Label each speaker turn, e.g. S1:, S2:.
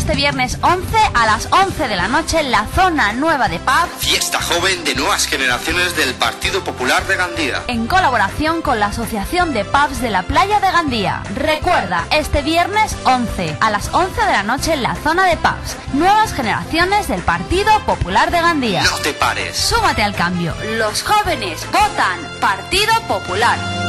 S1: este viernes 11 a las 11 de la noche en la zona nueva de pub.
S2: Fiesta joven de nuevas generaciones del Partido Popular de Gandía.
S1: En colaboración con la Asociación de Pubs de la Playa de Gandía. Recuerda, este viernes 11 a las 11 de la noche en la zona de pubs. Nuevas generaciones del Partido Popular de Gandía.
S2: No te pares.
S1: Súmate al cambio. Los jóvenes votan Partido Popular.